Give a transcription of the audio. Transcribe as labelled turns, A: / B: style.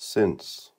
A: since.